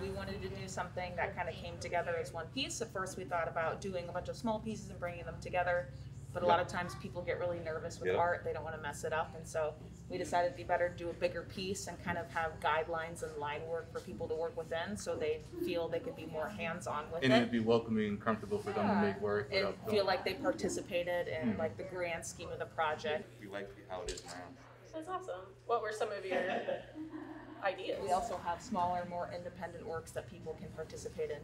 We wanted to do something that kind of came together as one piece. At first, we thought about doing a bunch of small pieces and bringing them together. But a lot of times people get really nervous with Yeah. art, they don't want to mess it up. And so we decided it'd be better to do a bigger piece and kind of have guidelines and line work for people to work within so they feel they could be more hands on with And it. it'd be welcoming and comfortable for them to make work and without feel like they participated in Mhm. like the grand scheme of the project. We like how it is now. That's awesome. What were some of your ideas? We also have smaller, more independent works that people can participate in.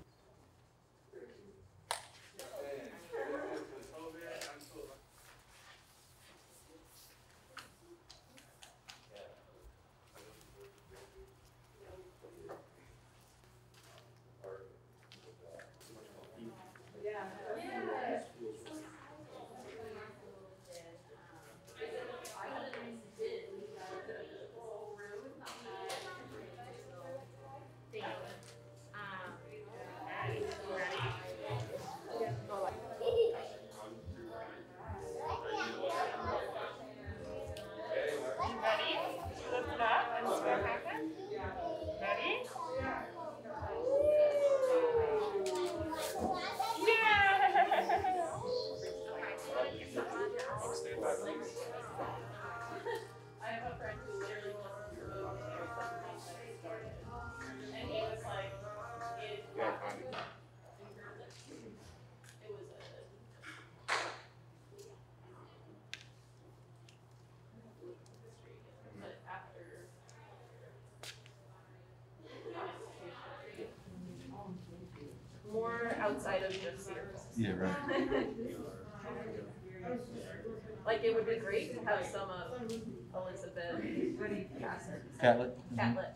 Outside of just Cedar Falls. Yeah, right. Like, it would be great to have some of Elizabeth Cassett's Catlett? Catlett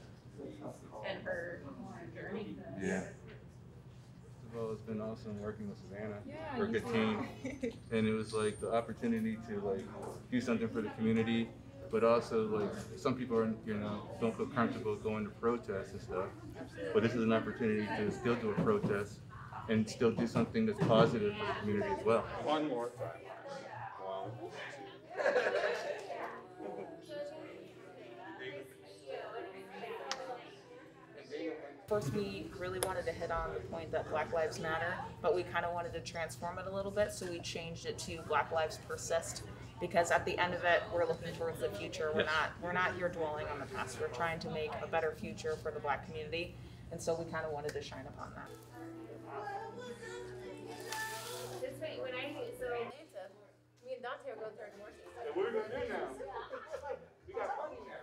and her journey. Yeah. Well, it's been awesome working with Savannah. Yeah, We're a good team. And it was like the opportunity to like do something for the community, but also like some people are, you know, don't feel comfortable going to protests and stuff. But this is an opportunity to still do a protest and still do something that's positive for the community as well. One more time. One, First, we really wanted to hit on the point that Black Lives Matter, but we kind of wanted to transform it a little bit, so we changed it to Black Lives Persist. Because at the end of it, we're looking towards the future. We're Yes. not we're not here dwelling on the past. We're trying to make a better future for the Black community, and so we kind of wanted to shine upon that. This way, when I so me and Donte will go through more. What are we gonna do now? We got money now.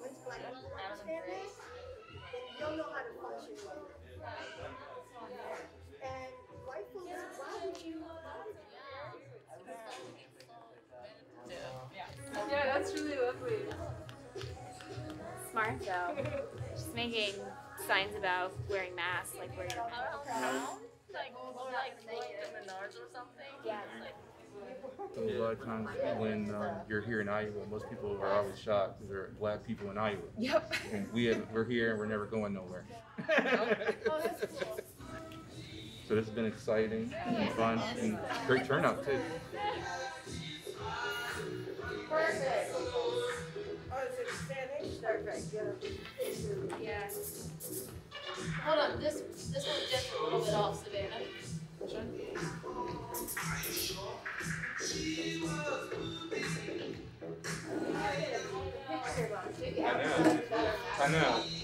When's Black Lives Matter? You don't know how to function well. And rightfully, why would you? Yeah, that's really lovely. Smart though. She's making signs about wearing masks, like wearing your mask. Like, like, like Menards or something? Yeah. So a lot of times when um, you're here in Iowa, most people are always shocked because there are black people in Iowa. Yep. And we have, we're here and we're never going nowhere. Oh, that's cool. So this has been exciting and fun and great turnout too. Perfect. Is it yeah. Yeah. Hold on, this this one's just a little bit off Savannah. Sure. I know. I know.